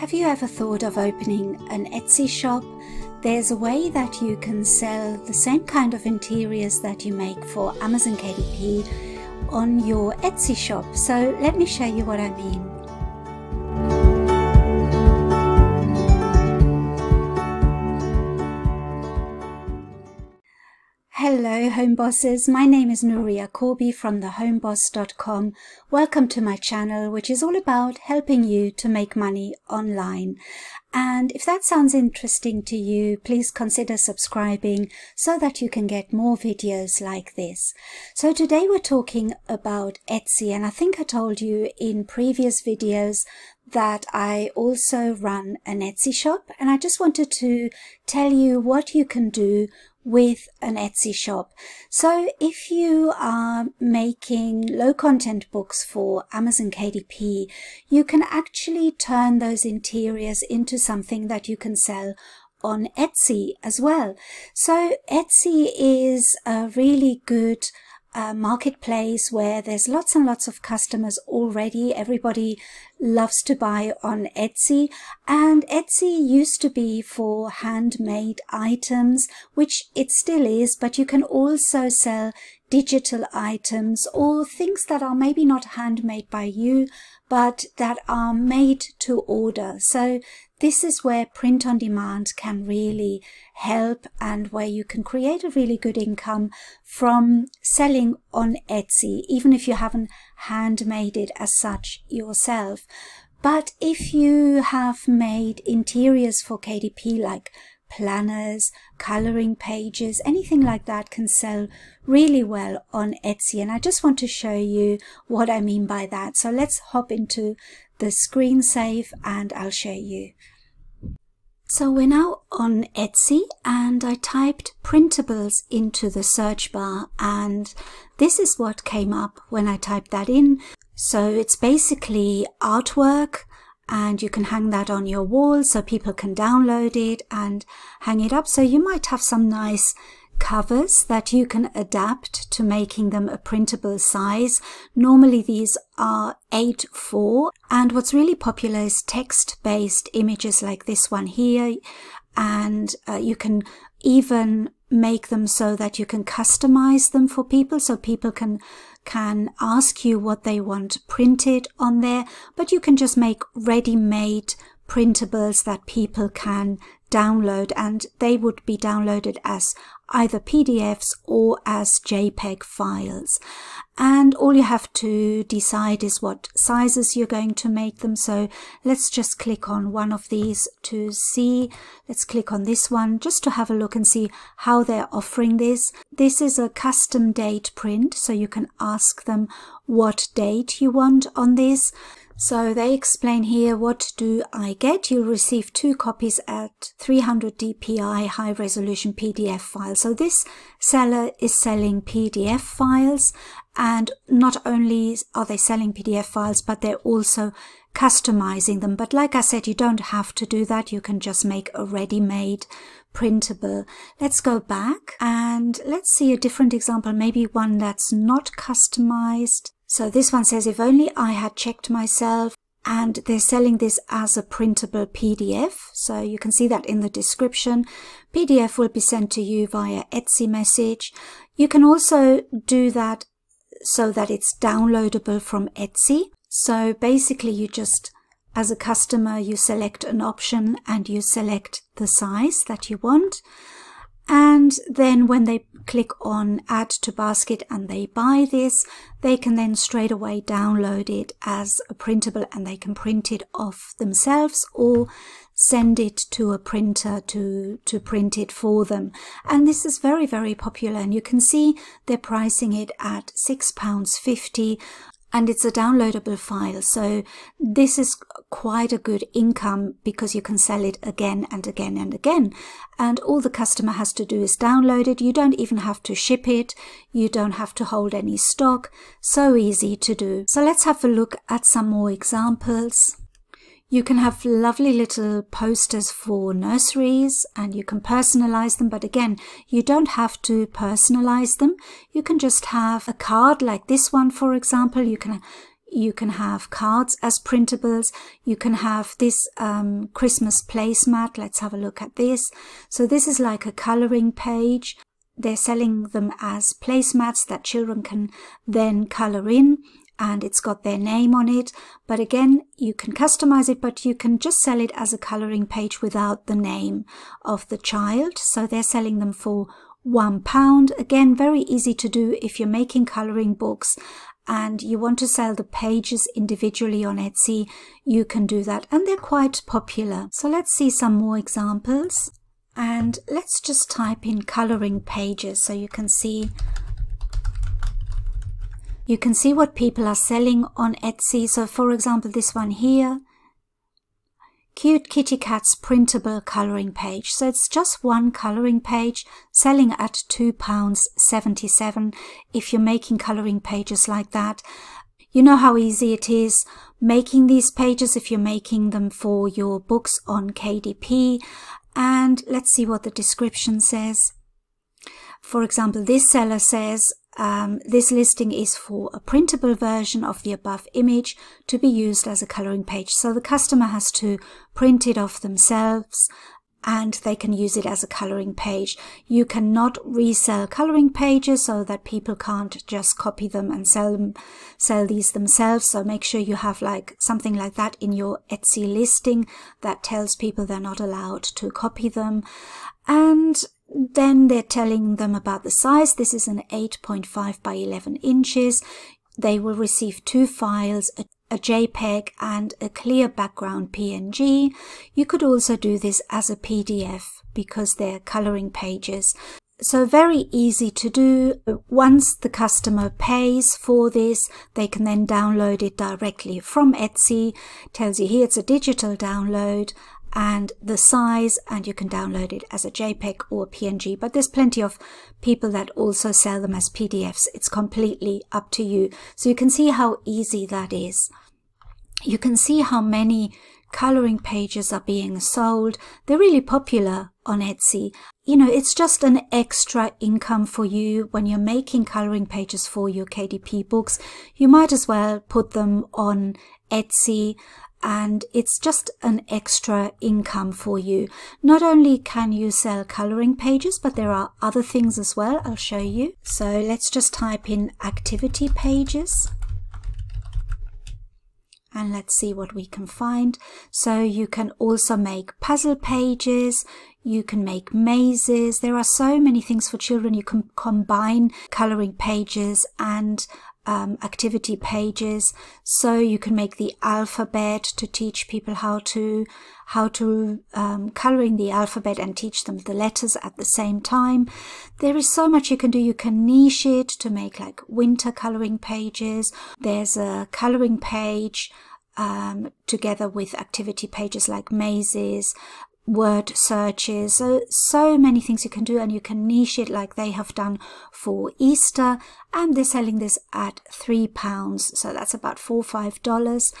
Have you ever thought of opening an Etsy shop? There's a way that you can sell the same kind of interiors that you make for Amazon KDP on your Etsy shop. So let me show you what I mean. Hello home bosses, my name is Nuria Corbi from thehomeboss.com. Welcome to my channel which is all about helping you to make money online. And if that sounds interesting to you, please consider subscribing so that you can get more videos like this. So today we're talking about Etsy and I think I told you in previous videos that I also run an Etsy shop and I just wanted to tell you what you can do with an Etsy shop. So if you are making low content books for Amazon KDP, you can actually turn those interiors into something that you can sell on Etsy as well. So Etsy is a really good a marketplace where there's lots and lots of customers already. Everybody loves to buy on Etsy and Etsy used to be for handmade items, which it still is, but you can also sell digital items or things that are maybe not handmade by you, but that are made to order. So this is where print on demand can really help and where you can create a really good income from selling on Etsy, even if you haven't handmade it as such yourself. But if you have made interiors for KDP like planners, coloring pages, anything like that can sell really well on Etsy. And I just want to show you what I mean by that. So let's hop into the screen save and I'll show you. So we're now on Etsy and I typed printables into the search bar and this is what came up when I typed that in. So it's basically artwork and you can hang that on your wall so people can download it and hang it up. So you might have some nice covers that you can adapt to making them a printable size. Normally these are A4 and what's really popular is text-based images like this one here. And uh, you can even make them so that you can customize them for people. So people can can ask you what they want printed on there. But you can just make ready-made printables that people can download and they would be downloaded as either PDFs or as JPEG files. And all you have to decide is what sizes you're going to make them. So let's just click on one of these to see. Let's click on this one just to have a look and see how they're offering this. This is a custom date print, so you can ask them what date you want on this. So they explain here what do I get. You'll receive two copies at 300 dpi high resolution PDF files. So this seller is selling PDF files and not only are they selling PDF files, but they're also customizing them. But like I said, you don't have to do that. You can just make a ready-made printable. Let's go back and let's see a different example, maybe one that's not customized. So this one says, if only I had checked myself and they're selling this as a printable PDF. So you can see that in the description. PDF will be sent to you via Etsy message. You can also do that so that it's downloadable from Etsy. So basically you just, as a customer, you select an option and you select the size that you want. And then when they click on add to basket and they buy this, they can then straight away download it as a printable and they can print it off themselves or send it to a printer to, to print it for them. And this is very, very popular. And you can see they're pricing it at £6.50 and it's a downloadable file. So this is quite a good income because you can sell it again and again and again. And all the customer has to do is download it. You don't even have to ship it. You don't have to hold any stock. So easy to do. So let's have a look at some more examples. You can have lovely little posters for nurseries and you can personalize them. But again, you don't have to personalize them. You can just have a card like this one, for example. You can you can have cards as printables. You can have this um, Christmas placemat. Let's have a look at this. So this is like a coloring page. They're selling them as placemats that children can then color in and it's got their name on it. But again, you can customize it, but you can just sell it as a coloring page without the name of the child. So they're selling them for one pound. Again, very easy to do if you're making coloring books and you want to sell the pages individually on Etsy, you can do that. And they're quite popular. So let's see some more examples. And let's just type in coloring pages so you can see you can see what people are selling on Etsy. So for example, this one here, Cute Kitty Cat's printable colouring page. So it's just one colouring page selling at £2.77 if you're making colouring pages like that. You know how easy it is making these pages if you're making them for your books on KDP. And let's see what the description says. For example, this seller says, um, this listing is for a printable version of the above image to be used as a coloring page. So the customer has to print it off themselves and they can use it as a coloring page. You cannot resell coloring pages so that people can't just copy them and sell them, sell these themselves. So make sure you have like something like that in your Etsy listing that tells people they're not allowed to copy them. And then they're telling them about the size. This is an 8.5 by 11 inches. They will receive two files, a, a JPEG and a clear background PNG. You could also do this as a PDF because they're coloring pages. So very easy to do. Once the customer pays for this, they can then download it directly from Etsy. Tells you here it's a digital download and the size and you can download it as a JPEG or a PNG but there's plenty of people that also sell them as PDFs it's completely up to you. So you can see how easy that is. You can see how many coloring pages are being sold. They're really popular on Etsy. You know it's just an extra income for you when you're making coloring pages for your KDP books. You might as well put them on Etsy and it's just an extra income for you. Not only can you sell coloring pages, but there are other things as well. I'll show you. So let's just type in activity pages and let's see what we can find. So you can also make puzzle pages, you can make mazes. There are so many things for children. You can combine coloring pages and um, activity pages. So you can make the alphabet to teach people how to how to um, coloring the alphabet and teach them the letters at the same time. There is so much you can do. You can niche it to make like winter coloring pages. There's a coloring page um, together with activity pages like mazes word searches. So, so many things you can do and you can niche it like they have done for Easter. And they're selling this at three pounds. So that's about four, or five dollars.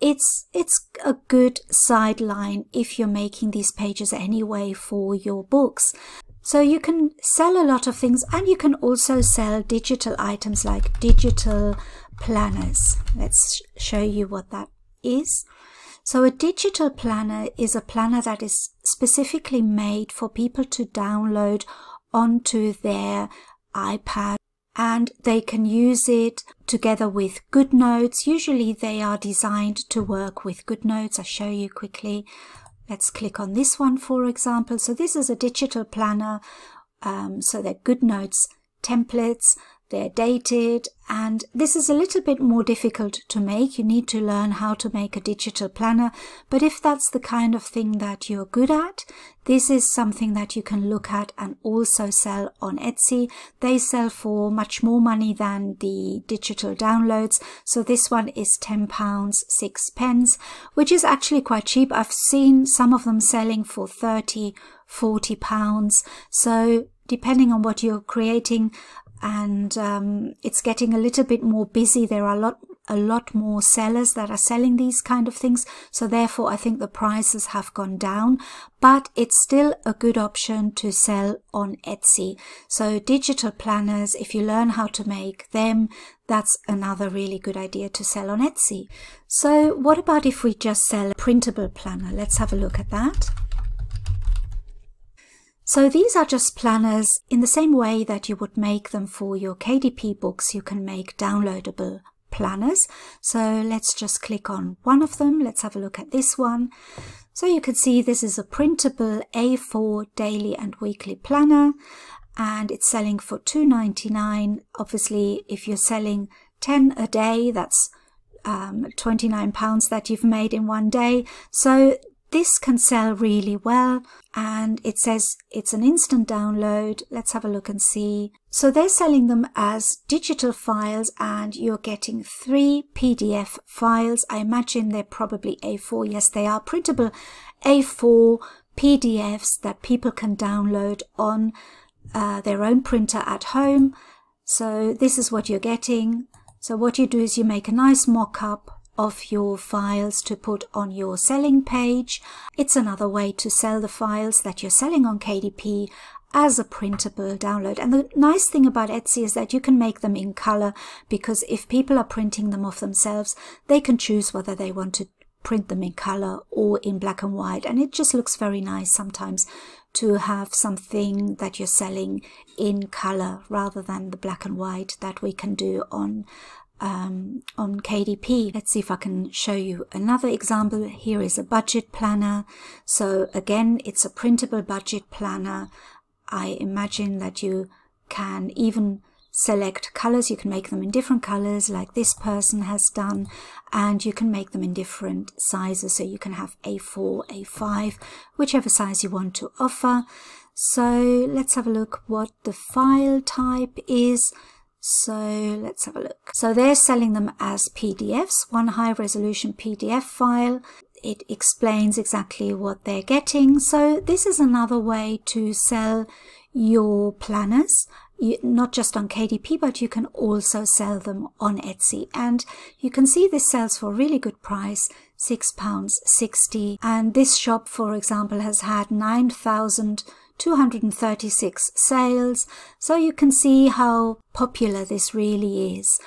It's, it's a good sideline if you're making these pages anyway for your books. So you can sell a lot of things and you can also sell digital items like digital planners. Let's show you what that is. So a digital planner is a planner that is specifically made for people to download onto their iPad and they can use it together with GoodNotes. Usually they are designed to work with GoodNotes. I'll show you quickly. Let's click on this one, for example. So this is a digital planner. Um, so they're GoodNotes templates they're dated and this is a little bit more difficult to make. You need to learn how to make a digital planner. But if that's the kind of thing that you're good at, this is something that you can look at and also sell on Etsy. They sell for much more money than the digital downloads. So this one is £10, 6 pence, which is actually quite cheap. I've seen some of them selling for 30, 40 pounds. So depending on what you're creating, and um, it's getting a little bit more busy. There are a lot a lot more sellers that are selling these kind of things. So therefore, I think the prices have gone down, but it's still a good option to sell on Etsy. So digital planners, if you learn how to make them, that's another really good idea to sell on Etsy. So what about if we just sell a printable planner? Let's have a look at that. So these are just planners in the same way that you would make them for your KDP books, you can make downloadable planners. So let's just click on one of them. Let's have a look at this one. So you can see this is a printable A4 daily and weekly planner and it's selling for $2.99. Obviously, if you're selling 10 a day, that's um, 29 pounds that you've made in one day. So this can sell really well and it says it's an instant download. Let's have a look and see. So they're selling them as digital files and you're getting three PDF files. I imagine they're probably A4. Yes, they are printable A4 PDFs that people can download on uh, their own printer at home. So this is what you're getting. So what you do is you make a nice mock-up of your files to put on your selling page. It's another way to sell the files that you're selling on KDP as a printable download. And the nice thing about Etsy is that you can make them in color because if people are printing them off themselves, they can choose whether they want to print them in color or in black and white. And it just looks very nice sometimes to have something that you're selling in color rather than the black and white that we can do on um, on KDP. Let's see if I can show you another example. Here is a budget planner. So again, it's a printable budget planner. I imagine that you can even select colors. You can make them in different colors like this person has done and you can make them in different sizes. So you can have A4, A5, whichever size you want to offer. So let's have a look what the file type is. So let's have a look. So they're selling them as PDFs, one high resolution PDF file. It explains exactly what they're getting. So this is another way to sell your planners not just on KDP, but you can also sell them on Etsy. And you can see this sells for a really good price, £6.60. And this shop, for example, has had 9,000 236 sales, so you can see how popular this really is.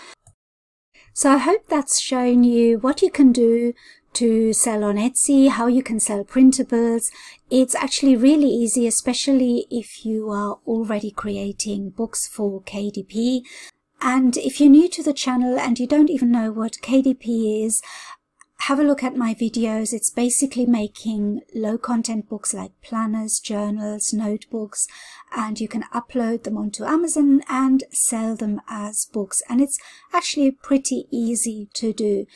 So I hope that's shown you what you can do to sell on Etsy, how you can sell printables. It's actually really easy, especially if you are already creating books for KDP. And if you're new to the channel and you don't even know what KDP is, have a look at my videos. It's basically making low content books like planners, journals, notebooks, and you can upload them onto Amazon and sell them as books. And it's actually pretty easy to do.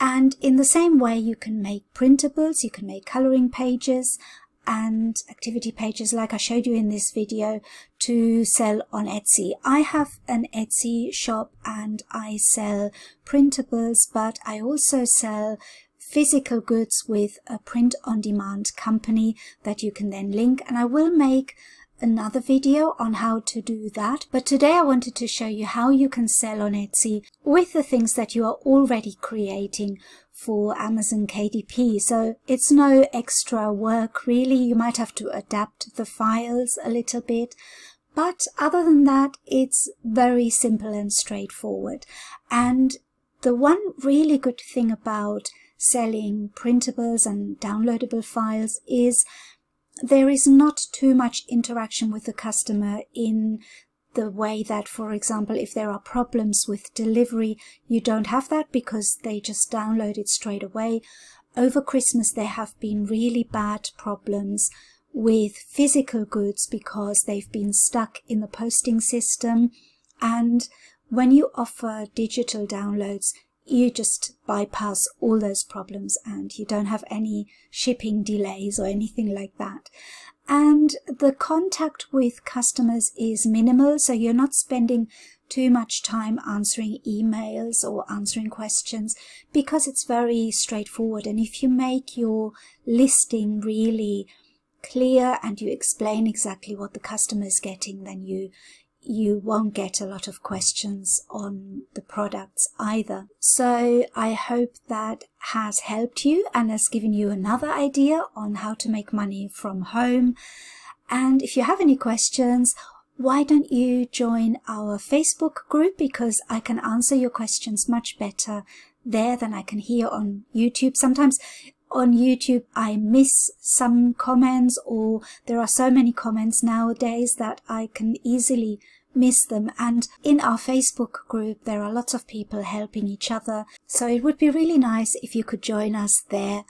And in the same way, you can make printables, you can make coloring pages and activity pages like I showed you in this video to sell on Etsy. I have an Etsy shop and I sell printables, but I also sell physical goods with a print on demand company that you can then link and I will make another video on how to do that but today I wanted to show you how you can sell on Etsy with the things that you are already creating for Amazon KDP so it's no extra work really. You might have to adapt the files a little bit. But other than that it's very simple and straightforward. And the one really good thing about selling printables and downloadable files is there is not too much interaction with the customer in the way that, for example, if there are problems with delivery, you don't have that because they just download it straight away. Over Christmas, there have been really bad problems with physical goods because they've been stuck in the posting system. And when you offer digital downloads, you just bypass all those problems and you don't have any shipping delays or anything like that. And the contact with customers is minimal, so you're not spending too much time answering emails or answering questions because it's very straightforward. And if you make your listing really clear and you explain exactly what the customer is getting, then you you won't get a lot of questions on the products either. So I hope that has helped you and has given you another idea on how to make money from home. And if you have any questions, why don't you join our Facebook group because I can answer your questions much better there than I can hear on YouTube. Sometimes on YouTube I miss some comments or there are so many comments nowadays that I can easily miss them. And in our Facebook group there are lots of people helping each other. So it would be really nice if you could join us there.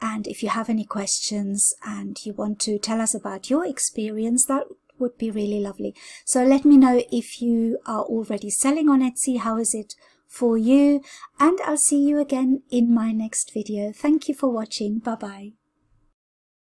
And if you have any questions and you want to tell us about your experience that would be really lovely. So let me know if you are already selling on Etsy. How is it for you and I'll see you again in my next video. Thank you for watching. Bye bye